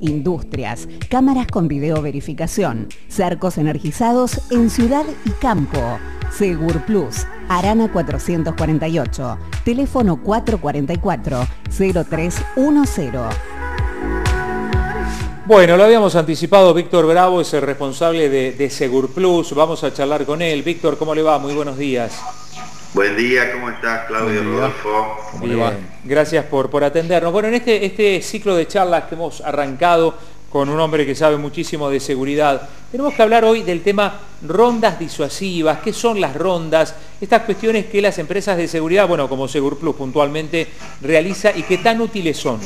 industrias, cámaras con video verificación, cercos energizados en ciudad y campo. Segur Plus, Arana 448, teléfono 444-0310. Bueno, lo habíamos anticipado, Víctor Bravo es el responsable de, de Segur Plus, vamos a charlar con él. Víctor, ¿cómo le va? Muy buenos días. Buen día, ¿cómo estás Claudio Rodolfo? ¿Cómo le va? Gracias por, por atendernos. Bueno, en este, este ciclo de charlas que hemos arrancado con un hombre que sabe muchísimo de seguridad, tenemos que hablar hoy del tema rondas disuasivas, qué son las rondas, estas cuestiones que las empresas de seguridad, bueno, como Plus puntualmente, realiza y qué tan útiles son.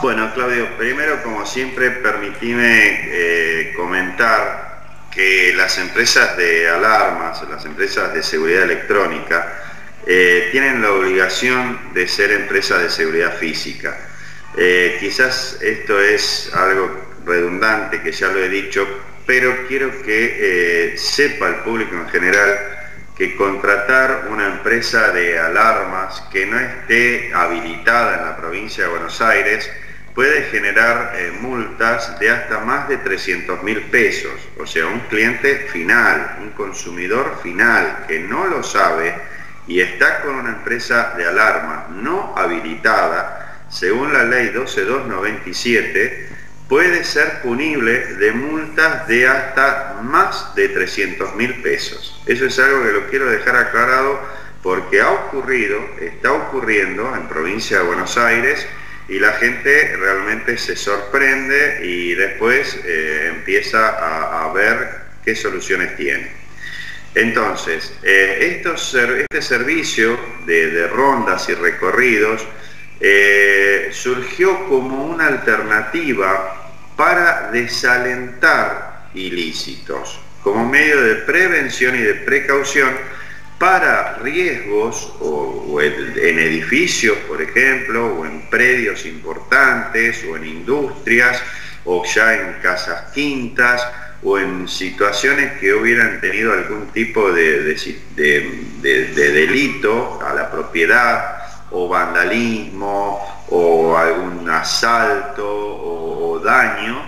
Bueno, Claudio, primero, como siempre, permitime eh, comentar que las empresas de alarmas, las empresas de seguridad electrónica, eh, tienen la obligación de ser empresas de seguridad física. Eh, quizás esto es algo redundante, que ya lo he dicho, pero quiero que eh, sepa el público en general que contratar una empresa de alarmas que no esté habilitada en la provincia de Buenos Aires puede generar eh, multas de hasta más de 300 mil pesos. O sea, un cliente final, un consumidor final que no lo sabe y está con una empresa de alarma no habilitada, según la ley 12297, puede ser punible de multas de hasta más de 300 mil pesos. Eso es algo que lo quiero dejar aclarado porque ha ocurrido, está ocurriendo en provincia de Buenos Aires, y la gente realmente se sorprende y después eh, empieza a, ver qué soluciones tiene. Entonces, eh, este servicio de, rondas y recorridos eh, surgió como una alternativa para desalentar ilícitos, como medio de prevención y de precaución para riesgos o, en, edificios, por ejemplo, o en predios importantes, o en industrias, o ya en casas quintas, o en situaciones que hubieran tenido algún tipo de, delito a la propiedad, o vandalismo, o algún asalto o daño,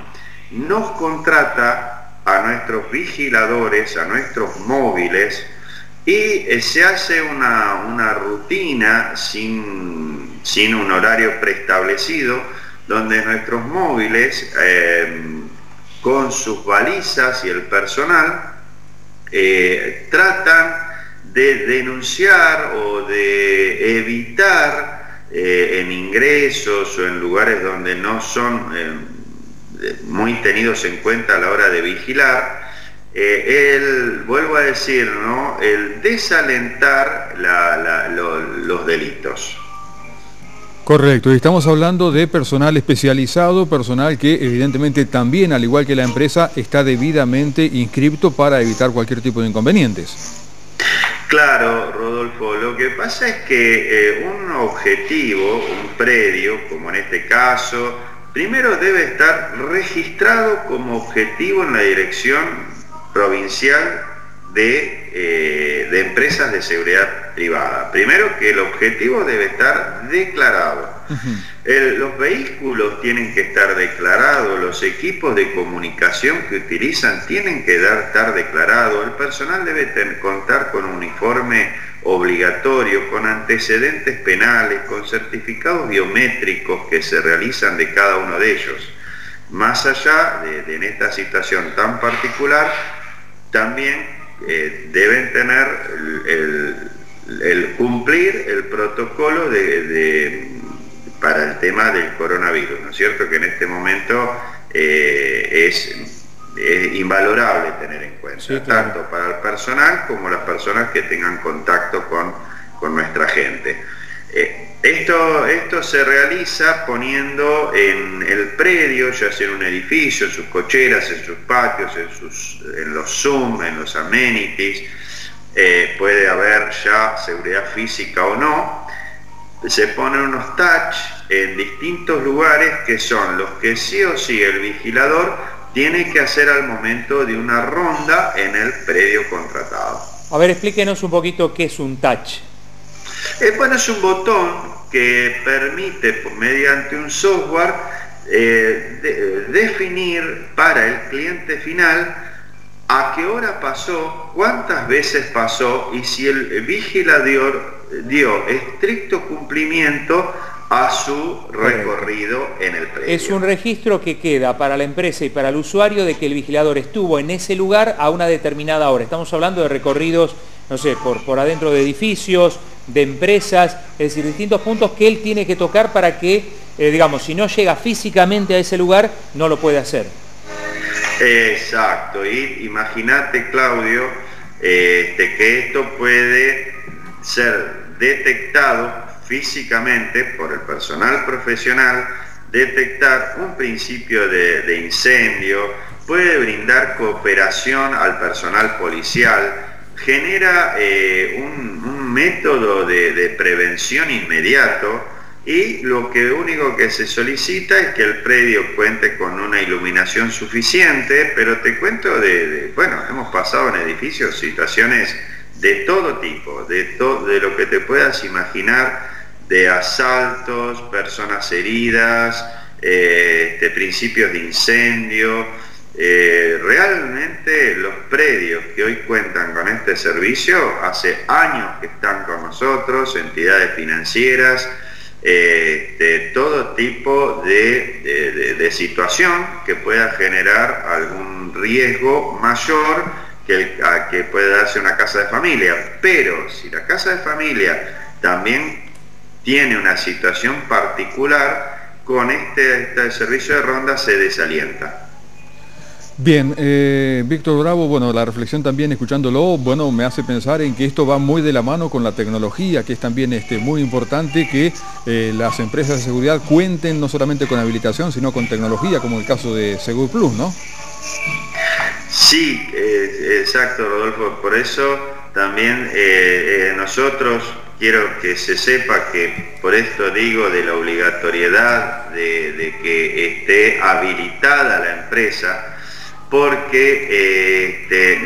nos contrata a nuestros vigiladores, a nuestros móviles, y eh, se hace una, rutina sin, un horario preestablecido, donde nuestros móviles, eh, con sus balizas y el personal, eh, tratan de denunciar o de evitar en ingresos o en lugares donde no son muy tenidos en cuenta a la hora de vigilar, eh, el, vuelvo a decir, ¿no? el desalentar los delitos. Correcto, y estamos hablando de personal especializado, personal que evidentemente también, al igual que la empresa, está debidamente inscripto para evitar cualquier tipo de inconvenientes. Claro, Rodolfo, lo que pasa es que eh, un objetivo, un predio, como en este caso, primero debe estar registrado como objetivo en la dirección provincial eh, de, empresas de seguridad privada. Primero que el objetivo debe estar declarado. los vehículos tienen que estar declarados, los equipos de comunicación que utilizan tienen que estar declarados, el personal debe contar con un uniforme obligatorio, con antecedentes penales, con certificados biométricos que se realizan de cada uno de ellos. Más allá de en esta situación tan particular, también eh, deben tener el, cumplir el protocolo para el tema del coronavirus, ¿no es cierto? Que en este momento eh, es, invalorable tener en cuenta, tanto para el personal como las personas que tengan contacto con, con nuestra gente. Eh, esto, esto se realiza poniendo en el predio, ya sea en un edificio, en sus cocheras, en sus patios, en, sus, en los Zoom, en los amenities, eh, puede haber ya seguridad física o no, se ponen unos touch en distintos lugares que son los que sí o sí el vigilador tiene que hacer al momento de una ronda en el predio contratado. A ver, explíquenos un poquito qué es un touch. Eh, bueno, es un botón que permite, mediante un software, eh, definir para el cliente final a qué hora pasó, cuántas veces pasó y si el vigilador dio estricto cumplimiento a su recorrido en el predio. Es un registro que queda para la empresa y para el usuario de que el vigilador estuvo en ese lugar a una determinada hora. Estamos hablando de recorridos, no sé, por, por adentro de edificios, de empresas, es decir, distintos puntos que él tiene que tocar para que, eh, digamos, si no llega físicamente a ese lugar, no lo puede hacer. Exacto, y imagínate, Claudio, este, que esto puede ser detectado físicamente por el personal profesional, detectar un principio de, incendio, puede brindar cooperación al personal policial, genera eh, un, método de, de, prevención inmediato y lo que único que se solicita es que el predio cuente con una iluminación suficiente, pero te cuento de, bueno, hemos pasado en edificios situaciones de todo tipo, de, de lo que te puedas imaginar, de asaltos, personas heridas, eh, de principios de incendio. Eh, realmente los predios que hoy cuentan con este servicio hace años que están con nosotros, entidades financieras, de todo tipo de, situación que pueda generar algún riesgo mayor que, pueda darse una casa de familia. Pero si la casa de familia también tiene una situación particular, con este, este servicio de ronda se desalienta. Bien, eh, Víctor Bravo, bueno, la reflexión también escuchándolo, bueno, me hace pensar en que esto va muy de la mano con la tecnología, que es también este, muy importante que eh, las empresas de seguridad cuenten no solamente con habilitación, sino con tecnología, como el caso de Segur Plus, ¿no? Sí, eh, exacto, Rodolfo, por eso también nosotros quiero que se sepa que por esto digo de la obligatoriedad de, que esté habilitada la empresa, porque este,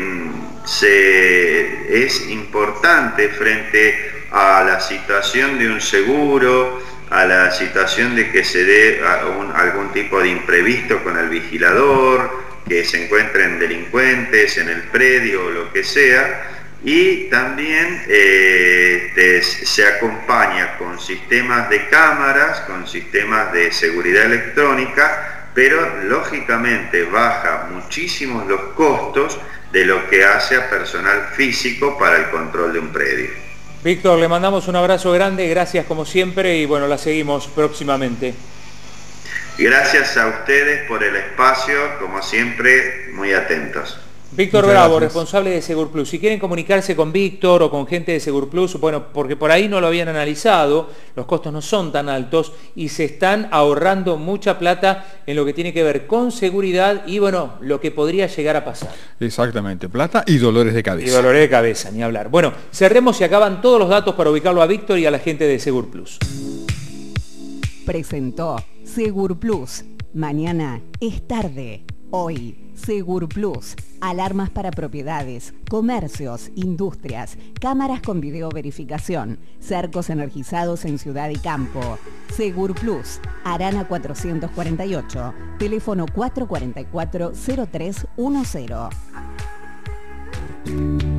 es importante frente a la situación de un seguro, a la situación de que se dé algún tipo de imprevisto con el vigilador, que se encuentren delincuentes en el predio o lo que sea, y también eh, se acompaña con sistemas de cámaras, con sistemas de seguridad electrónica, pero lógicamente baja muchísimo los costos de lo que hace a personal físico para el control de un predio. Víctor, le mandamos un abrazo grande, gracias como siempre y bueno, la seguimos próximamente. Gracias a ustedes por el espacio, como siempre, muy atentos. Víctor Bravo, responsable de Segur Plus. Si quieren comunicarse con Víctor o con gente de Segur Plus, bueno, porque por ahí no lo habían analizado, los costos no son tan altos y se están ahorrando mucha plata en lo que tiene que ver con seguridad y bueno, lo que podría llegar a pasar. Exactamente, plata y dolores de cabeza. Y dolores de cabeza, ni hablar. Bueno, cerremos y acaban todos los datos para ubicarlo a Víctor y a la gente de Segur Plus. Presentó Segur Plus. Mañana es tarde. Hoy, Segur Plus. Alarmas para propiedades, comercios, industrias, cámaras con video verificación, cercos energizados en ciudad y campo. Segur Plus. Arana 448. Teléfono 444 0310.